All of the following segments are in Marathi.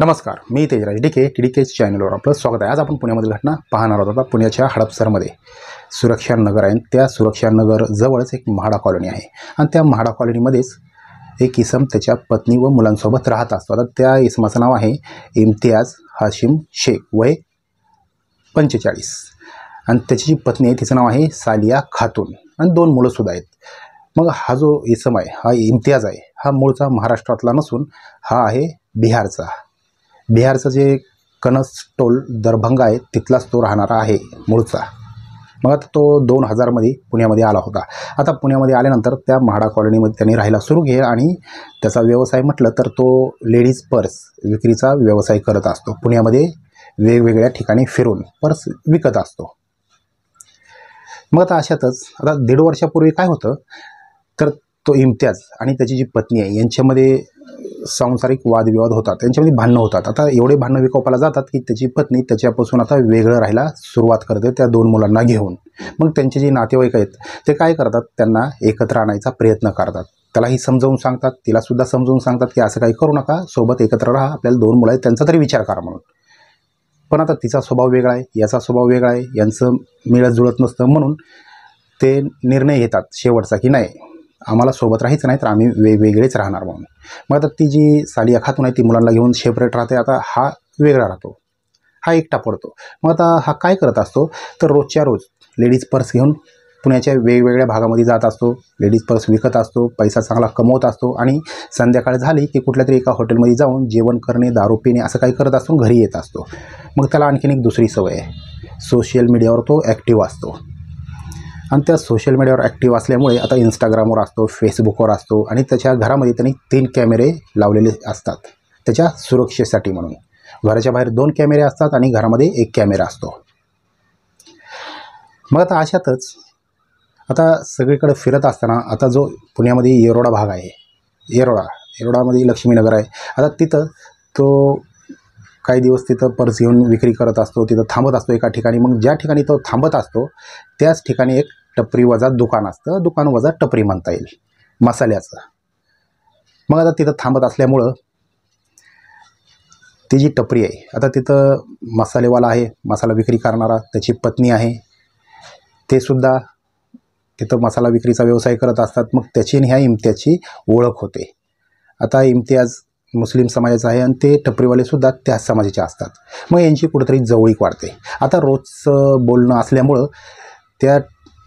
नमस्कार मी Tejraj DK T D K चॅनलवर आपलं स्वागत आहे. आज आपण पुण्यामधील घटना पाहणार आहोत. आता पुण्याच्या हडपसरमध्ये सुरक्षा नगर आहे. त्या सुरक्षा नगर जवळच एक म्हाडा कॉलनी आहे. आणि त्या म्हाडा कॉलनीमध्येच एक इसम त्याच्या पत्नी व मुलांसोबत राहत असतो. आता त्या इसमाचं नाव आहे इम्तियाज हाशिम शेख. वय पंचेचाळीस. आणि त्याची जी पत्नी आहे तिचं नाव आहे सालिया खातून. आणि दोन मुलंसुद्धा आहेत. मग हा जो इसम आहे हा इम्तियाज आहे हा मूळचा महाराष्ट्रातला नसून हा आहे बिहारचा. बिहारचं जे कनस टोल दरभंगा आहे तिथलाच तो राहणारा आहे मूळचा. मग आता तो दोन हजारमध्ये पुण्यामध्ये आला होता. आता पुण्यामध्ये आल्यानंतर त्या म्हाडा कॉलनीमध्ये त्यांनी राहायला सुरू केलं आणि त्याचा व्यवसाय म्हटलं तर तो लेडीज पर्स विक्रीचा व्यवसाय करत असतो. पुण्यामध्ये वेगवेगळ्या ठिकाणी फिरून पर्स विकत असतो. मग आता अशातच आता दीड वर्षापूर्वी काय होतं तर तो इम्तियाज आणि त्याची जी पत्नी आहे यांच्यामध्ये सांसारिक वादविवाद होतात. त्यांच्यामध्ये भांडणं होतात. आता एवढे भांडणं विकोपाला जातात की त्याची पत्नी त्याच्यापासून आता वेगळं राहायला सुरुवात करते त्या दोन मुलांना घेऊन. मग त्यांचे जे नातेवाईक आहेत ते काय करतात? त्यांना एकत्र आणायचा प्रयत्न करतात. त्यालाही समजावून सांगतात. तिलासुद्धा समजावून सांगतात की असं काही करू नका. सोबत एकत्र राहा. आपल्याला दोन मुलं आहेत. त्यांचा तरी विचार करा म्हणून. पण आता तिचा स्वभाव वेगळा आहे. याचा स्वभाव वेगळा आहे. यांचं मिळत जुळत नसतं म्हणून ते निर्णय घेतात शेवटचा की नाही. आम्हाला सोबत राहायचं नाही तर आम्ही वेगवेगळेच राहणार म्हणून. मग आता ती जी साडी अखातून आहे ती मुलांना घेऊन सेपरेट राहते आता हा वेगळा राहतो. हा एकटा पडतो. मग आता हा काय करत असतो तर रोजच्या रोज लेडीज पर्स घेऊन पुण्याच्या वेगवेगळ्या भागामध्ये जात असतो. लेडीज पर्स विकत असतो पैसा चांगला कमवत असतो आणि संध्याकाळ झाली की कुठल्या तरी एका हॉटेलमध्ये जाऊन जेवण करणे दारू पिणे असं काही करत असतो घरी येत असतो. मग त्याला आणखीन एक दुसरी सवय आहे. सोशल मीडियावर तो ॲक्टिव्ह असतो. आणि त्या सोशल मीडियावर ॲक्टिव्ह असल्यामुळे आता इंस्टाग्रामवर असतो फेसबुकवर असतो आणि त्याच्या घरामध्ये त्यांनी तीन कॅमेरे लावलेले असतात. त्याच्या सुरक्षेसाठी म्हणून. घराच्या बाहेर दोन कॅमेरे असतात आणि घरामध्ये एक कॅमेरा असतो. मग आता अशातच आता सगळीकडे फिरत असताना आता जो पुण्यामध्ये येरोडा भाग आहे येरोडा येरोडामध्ये लक्ष्मीनगर आहे. आता तिथं तो काही दिवस तिथं पर्स घेऊन विक्री करत असतो तिथं थांबत असतो एका ठिकाणी. मग ज्या ठिकाणी तो थांबत असतो त्याच ठिकाणी एक टपरी वजा दुकान असतं. दुकान वजा टपरी म्हणता येईल मसाल्याचं. मग आता तिथं थांबत असल्यामुळं ती जी टपरी आहे आता तिथं मसालेवाला आहे मसाला विक्री करणारा त्याची पत्नी आहे ते सुद्धा तिथं मसाला विक्रीचा व्यवसाय करत असतात. मग त्याची आणि ह्या इम्तियाजची ओळख होते. आता इम्तियाज मुस्लिम समाजाचं आहे आणि ते टपरीवालेसुद्धा त्याच समाजाचे असतात. मग यांची कुठेतरी जवळीक वाढते. आता रोजचं बोलणं असल्यामुळं त्या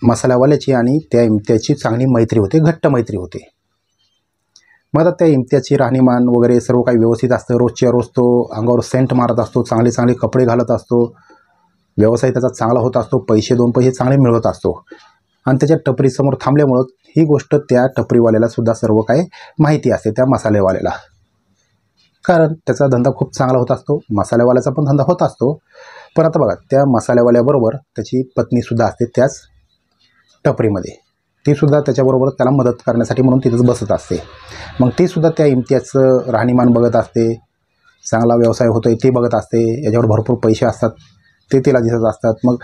मसाल्यावाल्याची आणि त्या इमत्याची चांगली मैत्री होते घट्ट मैत्री होते. मग आता त्या इम्तियाजची राहणीमान वगैरे सर्व काही व्यवस्थित असतं. रोजच्या रोज तो अंगावर सेंट मारत असतो चांगले चांगले कपडे घालत असतो. व्यवसाय त्याचा चांगला होत असतो पैसे दोन पैसे चांगले मिळवत असतो. आणि त्याच्या टपरीसमोर थांबल्यामुळं ही गोष्ट त्या टपरीवाल्याला सुद्धा सर्व काही माहिती असते त्या मसालेवाल्याला कारण त्याचा धंदा खूप चांगला होत असतो मसाल्यावाल्याचा पण धंदा होत असतो. पण आता बघा त्या मसाल्यावाल्याबरोबर त्याची पत्नीसुद्धा असते त्याच टपरीमध्ये. तीसुद्धा त्याच्याबरोबर त्याला मदत करण्यासाठी म्हणून तिथंच बसत असते. मग तीसुद्धा त्या इम्तियाजचं राहणीमान बघत असते चांगला व्यवसाय होतो आहे ते बघत असते याच्यावर भरपूर पैसे असतात ते तिला दिसत असतात. मग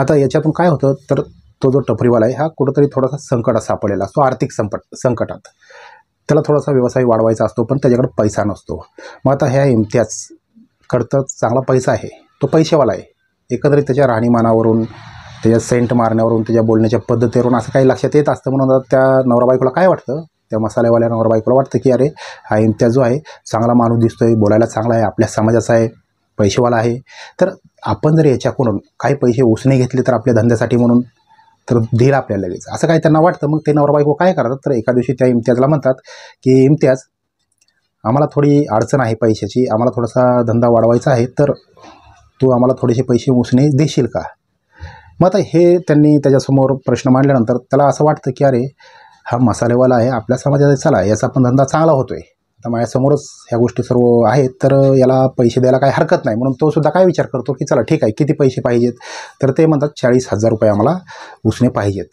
आता याच्यातून काय होतं तर तो जो टपरीवाला आहे हा कुठंतरी थोडासा संकटात सापडलेला असतो आर्थिक संकट संकटात. त्याला थोडासा व्यवसाय वाढवायचा असतो पण त्याच्याकडे पैसा नसतो. मग आता ह्या इम्तियाजकडं चांगला पैसा आहे. तो पैसेवाला आहे. एकंदरीत त्याच्या राहणीमानावरून त्याच्या सेंट मारण्यावरून त्याच्या बोलण्याच्या पद्धतीवरून असं काही लक्षात येत असतं. म्हणून आता त्या नवरा बायकोला काय वाटतं? त्या मसालेवाल्या नवरा बायकोला वाटतं की अरे हा इम्तियाज जो आहे चांगला माणूस दिसतोय बोलायला चांगला आहे आपल्या समाजाचा आहे पैसेवाला आहे. तर आपण जर याच्याकडून काही पैसे उसने घेतले तर आपल्या धंद्यासाठी म्हणून तर धीर आपल्याला लगेच. असं काही त्यांना वाटतं. मग ते नवरा बायको काय करतात? तर एका दिवशी त्या इम्तियाजला म्हणतात की इम्तियाज आम्हाला थोडी अडचण आहे पैशाची. आम्हाला थोडासा धंदा वाढवायचा आहे. तर तू आम्हाला थोडेसे पैसे उसणे देशील का? मग आता हे त्यांनी त्याच्यासमोर प्रश्न मांडल्यानंतर त्याला असं वाटतं की अरे हा मसालेवाला आहे. आपल्या समाजाचा चला. याचा पण धंदा चांगला होतो आहे आता माझ्यासमोरच ह्या गोष्टी सर्व आहेत तर याला पैसे द्यायला काही हरकत नाही. म्हणून तो सुद्धा काय विचार करतो की चला ठीक आहे किती पैसे पाहिजेत? तर ते म्हणतात चाळीस हजार रुपये आम्हाला उसने पाहिजेत.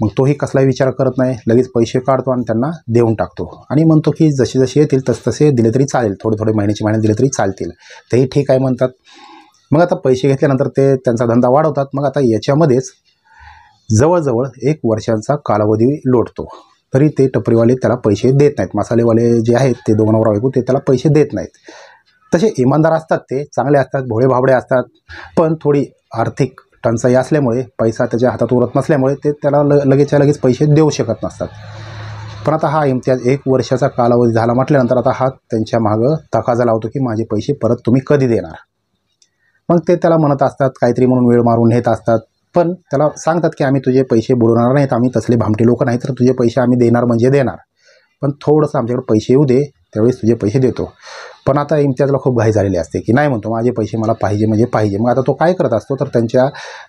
मग तोही कसलाही विचार करत नाही. लगेच पैसे काढतो आणि त्यांना देऊन टाकतो. आणि म्हणतो की जसे जसे येतील तस तसे दिले तरी चालेल. थोडे थोडे महिन्याचे महिने दिले तरी चालतील. तेही ठीक आहे म्हणतात. मग आता पैसे घेतल्यानंतर ते त्यांचा धंदा वाढवतात. मग आता याच्यामध्येच जवळजवळ एक वर्षांचा कालावधी लोटतो. तरी ते टपरीवाले त्याला पैसे देत नाहीत. मसालेवाले जे आहेत ते दोघांवर नवरा ते त्याला पैसे देत नाहीत. तसे इमानदार असतात ते चांगले असतात भोळे भाबडे असतात. पण थोडी आर्थिक टंचाई असल्यामुळे पैसा त्याच्या हातात उरत नसल्यामुळे ते त्याला ल लगेचच्या लगेच पैसे देऊ शकत नसतात. पण आता हा इम्तियाज एक वर्षाचा कालावधी झाला म्हटल्यानंतर आता हा त्यांच्या मागं तकाजा लावतो की माझे पैसे परत तुम्ही कधी देणार? मग ते त्याला म्हणत असतात काहीतरी म्हणून वेळ मारून नेत असतात. पण त्याला सांगतात की आम्ही तुझे पैसे बुडवणार नाहीत आम्ही तसले भामटे लोक नाही तर तुझे पैसे आम्ही देणार म्हणजे देणार. पण थोडंसं आमच्याकडे पैसे येऊ दे त्यावेळेस तुझे पैसे देतो. पण आता इम्तियाजला खूप घाई झालेली असते की नाही म्हणतो माझे पैसे मला पाहिजे म्हणजे पाहिजे. मग आता तो काय करत असतो तर त्यांच्या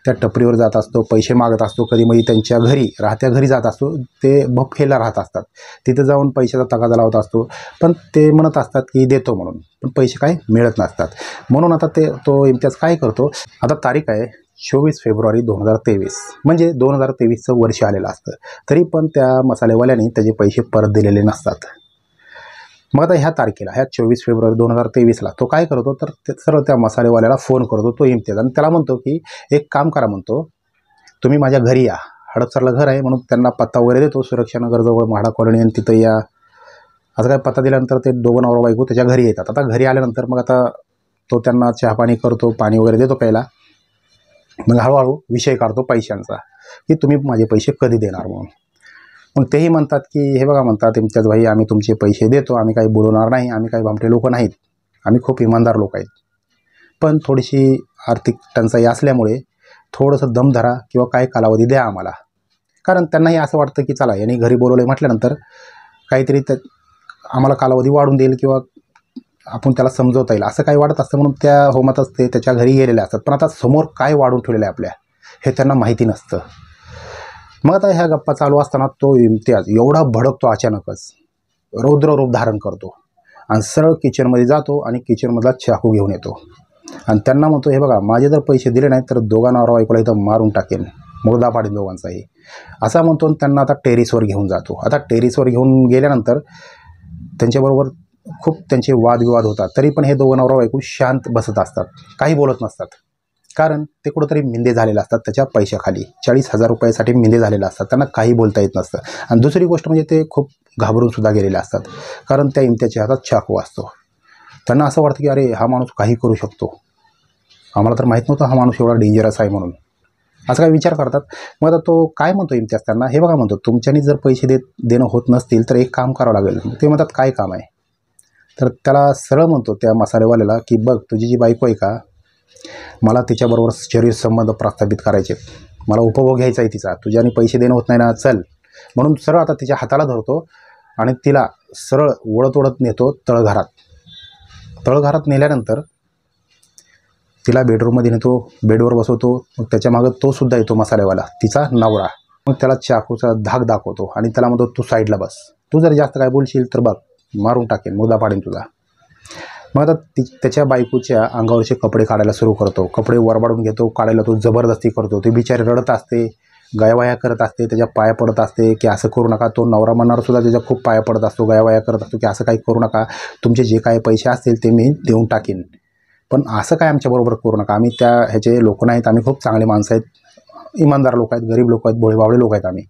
त्या टपरीवर जात असतो पैसे मागत असतो कधी मग त्यांच्या घरी राहत्या घरी जात असतो ते भपखेला राहत असतात. तिथे जाऊन पैशाचा तगादा लावत असतो पण ते म्हणत असतात की देतो म्हणून. पण पैसे काय मिळत नसतात. म्हणून आता ते तो इम्तियाज काय करतो आता तारीख आहे चोवीस फेब्रुवारी दोन हजार तेवीस. म्हणजे दोन हजार तेवीसचं वर्ष आलेलं असतं. तरी पण त्या मसालेवाल्याने त्याचे पैसे परत दिलेले नसतात. मग आता ह्या तारखेला ह्या चोवीस फेब्रुवारी दोन हजार तेवीसला तो काय करतो? तर ते सरळ त्या मसालेवाल्याला फोन करतो तो इम्तियाज. आणि त्याला म्हणतो की एक काम करा म्हणतो तुम्ही माझ्या घरी या. हडपसरला घर आहे म्हणून त्यांना पत्ता वगैरे देतो. सुरक्षानगरजवळ म्हाडा कॉलनी आणि तिथं या. असं काय पत्ता दिल्यानंतर ते दोघं नवरा बायको त्याच्या घरी येतात. आता घरी आल्यानंतर मग आता तो त्यांना चहा पाणी करतो पाणी वगैरे देतो प्यायला. मग हळूहळू विषय काढतो पैशांचा की तुम्ही माझे पैसे कधी देणार म्हणून. मग तेही म्हणतात की हे बघा म्हणतात इम्तियाज भाई आम्ही तुमचे पैसे देतो आम्ही काही बोलवणार नाही आम्ही काही भामटे लोक नाहीत. आम्ही खूप इमानदार लोक आहेत. पण थोडीशी आर्थिक टंचाई असल्यामुळे थोडंसं दम धरा किंवा काय कालावधी द्या आम्हाला. कारण त्यांनाही असं वाटतं की चला यांनी घरी बोलवले म्हटल्यानंतर काहीतरी त्या आम्हाला कालावधी वाढून देईल किंवा आपण त्याला समजवता येईल. असं काही वाटत असतं म्हणून त्या होमात असते त्याच्या घरी गेलेल्या असतात. पण आता समोर काय वाढून ठेवलेलं आहे आपल्या? हे त्यांना माहिती नसतं. मग आता ह्या गप्पा चालू असताना तो इम्तियाज एवढा भडकतो अचानकच. रौद्र रूप धारण करतो. आणि सरळ किचनमध्ये जातो आणि किचनमधला चाकू घेऊन येतो. आणि त्यांना म्हणतो हे बघा माझे जर पैसे दिले नाहीत तर दोघांना ऐकूला इथं मारून टाकेन. मुर्दा पाडीन दोघांचाही. असा म्हणतो आणि त्यांना आता टेरिसवर घेऊन जातो. आता टेरिसवर घेऊन गेल्यानंतर त्यांच्याबरोबर खूप त्यांचे वादविवाद होतात. तरी पण हे दोघं नवरा बायको शांत बसत असतात. काही बोलत नसतात. कारण ते कुठंतरी मिंदे झालेले असतात त्याच्या पैशाखाली. चाळीस हजार रुपयासाठी मिंदे झालेले असतात. त्यांना काही बोलता येत नसतं. आणि दुसरी गोष्ट म्हणजे ते खूप घाबरूनसुद्धा गेलेले असतात. कारण त्या इमत्याच्या हातात चाकू असतो. त्यांना असं वाटतं की अरे हा माणूस काही करू शकतो. आम्हाला तर माहीत नव्हतं हा माणूस एवढा डेंजरस आहे म्हणून. असं काय विचार करतात. मग आता तो काय म्हणतो इम्तियाज त्यांना? हे बघा म्हणतो तुमच्यानी जर पैसे देत देणं होत नसतील तर एक काम करावं लागेल. ते म्हणतात काय काम आहे? तर त्याला सरळ म्हणतो त्या मसालेवाल्याला की बघ तुझी जी बायको आहे का मला तिच्याबरोबर शरीर संबंध प्रस्थापित करायचे. मला उपभोग घ्यायचा आहे तिचा. तुझ्याने पैसे देणं होत नाही ना चल. म्हणून सरळ आता तिच्या हाताला धरतो आणि तिला सरळ ओढत ओढत नेतो तळघरात. तळघरात नेल्यानंतर तिला बेडरूममध्ये नेतो बेडवर बसवतो. मग त्याच्या मागं तो सुद्धा येतो मसालेवाला तिचा नवरा. मग त्याला चाकूचा धाक दाखवतो आणि त्याला म्हणतो तू साईडला बस. तू जर जास्त काय बोलशील तर बघ मारून टाकेन मुदा पाडेन तुला. मग आता ती त्याच्या बायकोच्या अंगावरचे कपडे काढायला सुरू करतो. कपडे वरबाडून घेतो काढायला तो जबरदस्ती करतो. ती बिचारी रडत असते गयावाया करत असते त्याच्या पाया पडत असते की असं करू नका. तो नवरा म्हणणार सुद्धा त्याच्या खूप पाया पडत असतो गयावाया करत असतो की असं काही करू नका. तुमचे जे काही पैसे असतील ते मी देऊन टाकीन. पण असं काय आमच्याबरोबर करू नका. आम्ही त्या ह्याचे लोक नाहीत. आम्ही खूप चांगले माणसं आहेत. इमानदार लोक आहेत गरीब लोक आहेत भोळेबावळे लोक आहेत आम्ही.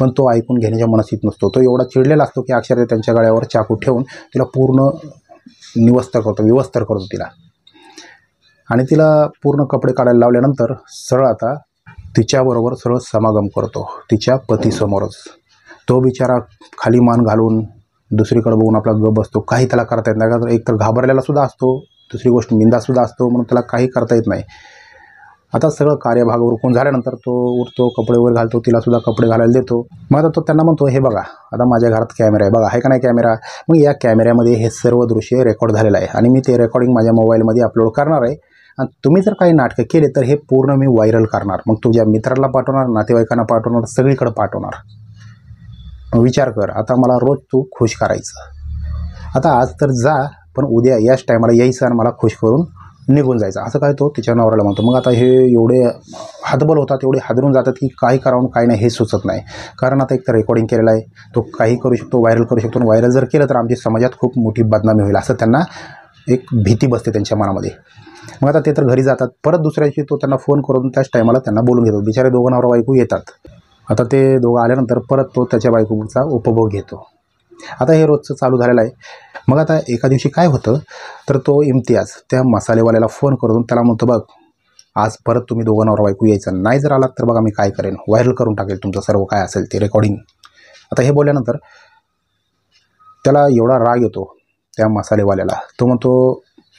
पण तो ऐकून घेण्याच्या मनस्थित नसतो. तो एवढा चिडलेला असतो की अक्षरशः त्यांच्या गळ्यावर चाकू ठेवून तिला पूर्ण निवस्तर करतो विवस्तर करतो तिला. आणि तिला पूर्ण कपडे काढायला लावल्यानंतर सरळ आता तिच्याबरोबर सरळ समागम करतो तिच्या पतीसमोरच. तो बिचारा खाली मान घालून दुसरीकडे बघून आपला गप बसतो काही त्याला करता येत नाही. का तर एकतर घाबरलेला सुद्धा असतो दुसरी गोष्ट मिंदासुद्धा असतो म्हणून त्याला काही करता येत नाही. आता सगळं कार्यभाग उरकून झाल्यानंतर तो उठतो कपडे वगैरे घालतो तिला सुद्धा कपडे घालायला देतो. मग आता तो त्यांना म्हणतो हे बघा आता माझ्या घरात कॅमेरा आहे बघा आहे का नाही कॅमेरा मग या कॅमेऱ्यामध्ये हे सर्व दृश्य रेकॉर्ड झालेलं आहे आणि मी ते रेकॉर्डिंग माझ्या मोबाईलमध्ये अपलोड करणार आहे. आणि तुम्ही जर काही नाटकं केले तर हे पूर्ण मी व्हायरल करणार. मग तुझ्या मित्राला पाठवणार नातेवाईकांना पाठवणार सगळीकडे पाठवणार. मग विचार कर आता मला रोज तू खुश करायचं. आता आज तर जा पण उद्या याच टायमाला यायचं आणि मला खुश करून निघून जायचं. असं काय तो तिच्या नवऱ्याला म्हणतो. मग आता हे एवढे हातबल होतात एवढे हादरून जातात की काही करावं काय नाही हे सुचत नाही. कारण आता एक तर रेकॉर्डिंग केलेलं आहे. तो काही करू शकतो व्हायरल करू शकतो. आणि व्हायरल जर केलं तर आमच्या समाजात खूप मोठी बदनामी होईल असं त्यांना एक भीती बसते त्यांच्या मनामध्ये. मग आता ते तर घरी जातात. परत दुसऱ्या दिवशी तो त्यांना फोन करून त्याच टायमाला त्यांना बोलून घेतो. बिचारे दोघं नवरा बायको येतात. आता ते दोघं आल्यानंतर परत तो त्याच्या बायकोचा उपभोग घेतो. आता हे रोजचं चालू झालेलं आहे. मग आता एका दिवशी काय होतं? तर तो इम्तियाज त्या मसालेवाल्याला फोन करून त्याला म्हणतो बघ आज परत तुम्ही दोघांवर नवरा यायचं नाही जर आलात तर बघा मी काय करेन. व्हायरल करून टाकेल तुमचं सर्व काय असेल ते रेकॉर्डिंग आता हे बोलल्यानंतर त्याला एवढा राग येतो त्या मसालेवाल्याला. तो म्हणतो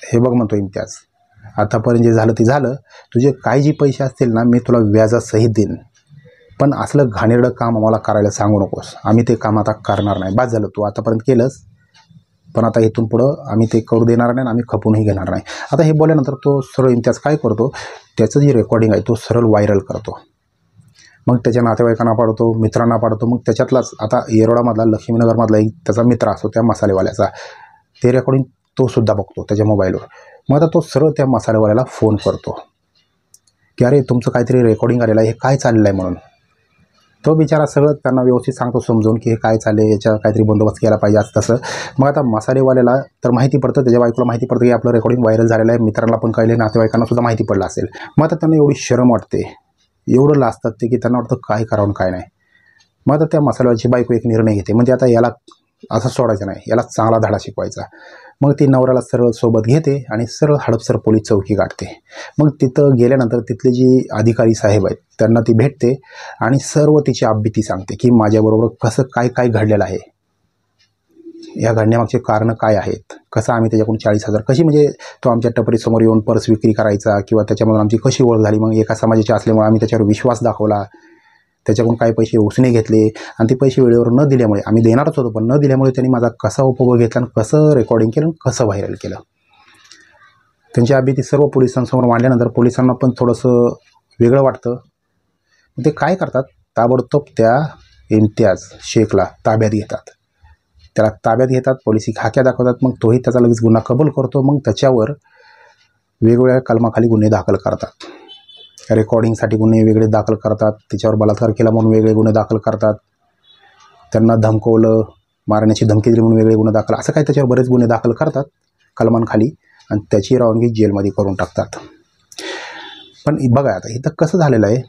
हे बघ म्हणतो इम्तियाज आतापर्यंत जे झालं ते झालं. तुझे काही जे पैसे असतील ना मी तुला व्याजासहित देईन. पण असलं घाणेरडं काम आम्हाला करायला सांगू नकोस. आम्ही ते काम आता करणार नाही. बाद झालं. तू आतापर्यंत केलंस. पण आता इथून पुढं आम्ही ते करू देणार नाही आम्ही खपूनही घेणार नाही. आता हे बोलल्यानंतर तो सरळ इम्तियाज काय करतो? त्याचं जे रेकॉर्डिंग आहे तो सरळ व्हायरल करतो. मग त्याच्या नातेवाईकांना पाडतो मित्रांना पाडतो. मग त्याच्यातलाच आता येरोडामधला लक्ष्मीनगरमधला एक त्याचा मित्र असतो त्या मसालेवाल्याचा. ते रेकॉर्डिंग तो सुद्धा बघतो त्याच्या मोबाईलवर मग आता तो सरळ त्या मसालेवाल्याला फोन करतो. की अरे तुमचं काहीतरी रेकॉर्डिंग आलेलं आहे. हे काय चाललं आहे म्हणून? तो बिचारा सगळं त्यांना व्यवस्थित सांगतो समजून की हे काय चालले याच्या काहीतरी बंदोबस्त केला पाहिजे असं तसं. मग आता मसालेवाल्याला तर माहिती पडतं त्याच्या बायकोला माहिती पडतं की आपलं रेकॉर्डिंग व्हायरल झालेलं आहे मित्रांना पण कळले नातेवाईकांना सुद्धा माहिती पडलं असेल. मग आता त्यांना एवढी शरम वाटते एवढं लाजतात ते की त्यांना वाटतं काय करावं काय नाही. मग आता त्या मसाल्याची बायको एक निर्णय घेते म्हणजे आता याला असं सोडायचं नाही याला चांगला धडा शिकवायचा. मग ती नवऱ्याला सरळ सोबत घेते आणि सरळ हडपसर पोलीस चौकी गाठते. मग तिथं गेल्यानंतर तिथले जी अधिकारी साहेब आहेत त्यांना ती भेटते आणि सर्व तिची आबिती सांगते की माझ्याबरोबर कसं काय काय घडलेलं आहे? या घडण्यामागचे कारणं काय आहेत? कसं आम्ही त्याच्याकडून चाळीस हजार कशी म्हणजे तो आमच्या टपरीसमोर येऊन पर्स विक्री करायचा किंवा त्याच्यामधून आमची कशी ओळख झाली? मग एका समाजाची असल्यामुळे आम्ही त्याच्यावर विश्वास दाखवला. त्याच्याकडून काही पैसे उसने घेतले आणि ते पैसे वेळेवर न दिल्यामुळे आम्ही देणारच होतो पण न दिल्यामुळे त्यांनी माझा कसा उपभोग घेतला आणि कसं रेकॉर्डिंग केलं आणि कसं व्हायरल केलं. त्यांची अभीती सर्व पोलिसांसमोर मांडल्यानंतर पोलिसांना पण थोडंसं वेगळं वाटतं. ते काय करतात? ताबडतोब त्या इम्तियाज शेखला ताब्यात घेतात. त्याला ताब्यात घेतात पोलिसी खाक्या दाखवतात मग तोही त्याचा लगेच गुन्हा कबूल करतो मग त्याच्यावर वेगवेगळ्या कलमाखाली गुन्हे दाखल करतात. रेकॉर्डिंगसाठी गुन्हे वेगळे दाखल करतात. त्याच्यावर बलात्कार केला म्हणून वेगळे गुन्हे दाखल करतात. त्यांना धमकवलं मारण्याची धमकी दिली म्हणून वेगळे गुन्हे दाखल असं काही त्याच्यावर बरेच गुन्हे दाखल करतात कलमांखाली. आणि त्याची रवानगी जेलमध्ये करून टाकतात. पण बघा आता इथं कसं झालेलं आहे?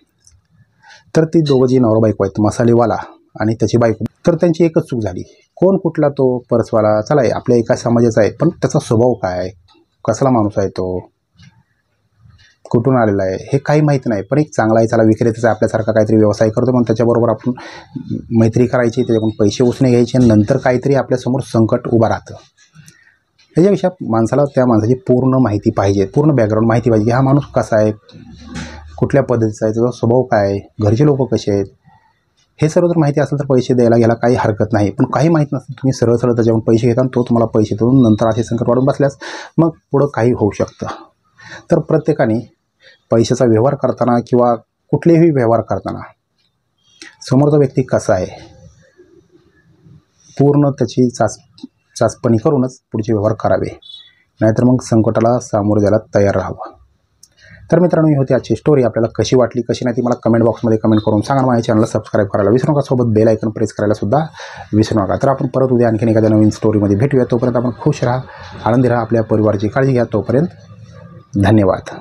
तर ती दोघं जी नवरा बायको आहेत मसालेवाला आणि त्याची बायको तर त्यांची एकच चूक झाली. कोण कुठला तो परसवाला? चला आहे आपल्या एका समाजाचा आहे पण त्याचा स्वभाव काय आहे? कसला माणूस आहे तो? कुठून आलेला आहे हे काही माहीत नाही. पण एक चांगला आहे चला विक्रेत्याचा आपल्यासारखा काहीतरी व्यवसाय करतो पण त्याच्याबरोबर आपण मैत्री करायची त्याच्याकडून पैसे उसणे घ्यायचे आणि नंतर काहीतरी आपल्यासमोर संकट उभं राहतं. ह्याच्यापेक्षा माणसाला त्या माणसाची पूर्ण माहिती पाहिजे पूर्ण बॅकग्राऊंड माहिती पाहिजे हा माणूस कसा आहे कुठल्या पद्धतीचा आहे त्याचा स्वभाव काय आहे घरचे लोक कसे आहेत हे सर्व जर माहिती असेल तर पैसे द्यायला घ्यायला काही हरकत नाही. पण काही माहीत नसतं तुम्ही सरळ सरळ त्याच्यावरून पैसे घेता तो तुम्हाला पैसे देऊन नंतर असे संकट वाढून बसल्यास मग पुढं काही होऊ शकतं. तर प्रत्येकाने पैशाचा व्यवहार करताना किंवा कुठलेही व्यवहार करताना समोरचा व्यक्ती कसा आहे? पूर्ण त्याची चाच चाचपणी करूनच पुढचे व्यवहार करावे. नाहीतर मग संकटाला सामोरं जायला तयार राहावं. तर मित्रांनो ही होती आजची स्टोरी आपल्याला कशी वाटली कशी नाही ती मला कमेंट बॉक्समध्ये कमेंट करून सांगा. माझ्या चॅनलला सबस्क्राईब करायला विसरू नका. सोबत बेल आयकन प्रेस करायला सुद्धा विसरू नका. तर आपण परत उद्या आणखीन एखाद्या नवीन स्टोरीमध्ये भेटूया. तोपर्यंत आपण खुश राहा आनंदी राहा आपल्या परिवाराची काळजी घ्या. तोपर्यंत धन्यवाद.